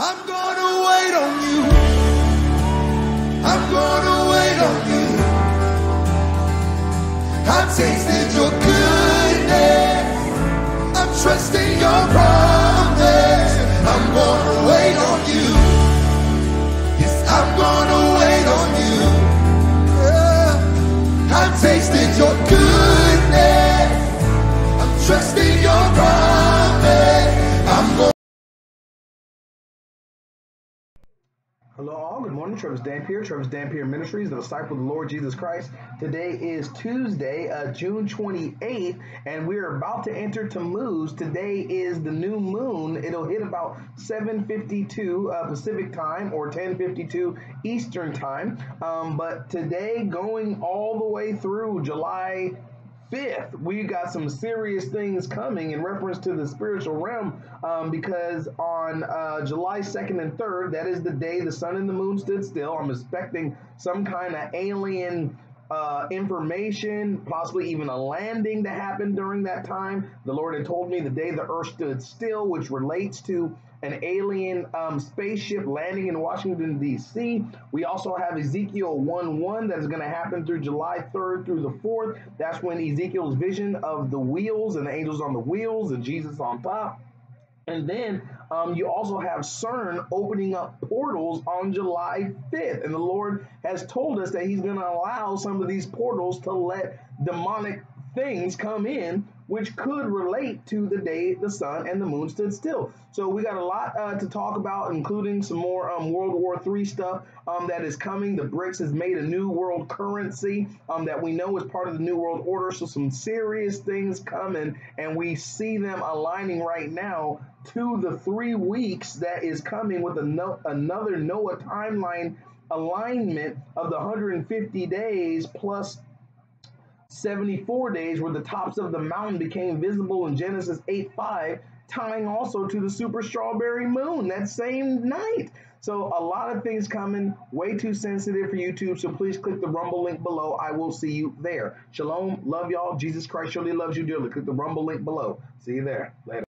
I'm gonna wait on you. I'm gonna wait on you. I've tasted your goodness. Hello, all. Good morning. Travis Dampier, Travis Dampier Ministries, the disciple of the Lord Jesus Christ. Today is Tuesday, uh, June 28th, and we are about to enter Tammuz. Today is the new moon. It'll hit about 7:52 uh, Pacific time or 10:52 Eastern time. Um, but today, going all the way through July 5th, we got some serious things coming in reference to the spiritual realm um, because on uh, July 2nd and 3rd, that is the day the sun and the moon stood still. I'm expecting some kind of alien uh, information, possibly even a landing that happened during that time. The Lord had told me the day the earth stood still, which relates to an alien um, spaceship landing in Washington, D.C. We also have Ezekiel 1 1 that is going to happen through July 3rd through the 4th. That's when Ezekiel's vision of the wheels and the angels on the wheels and Jesus on top. And then um, you also have CERN opening up portals on July 5th. And the Lord has told us that He's going to allow some of these portals to let demonic things come in which could relate to the day the sun and the moon stood still. So we got a lot uh, to talk about, including some more um, World War III stuff um, that is coming. The BRICS has made a new world currency um, that we know is part of the New World Order. So some serious things coming, and we see them aligning right now to the three weeks that is coming with no, another Noah timeline alignment of the 150 days plus 74 days where the tops of the mountain became visible in Genesis 8 5, tying also to the super strawberry moon that same night. So, a lot of things coming, way too sensitive for YouTube. So, please click the Rumble link below. I will see you there. Shalom. Love y'all. Jesus Christ surely loves you dearly. Click the Rumble link below. See you there. Later.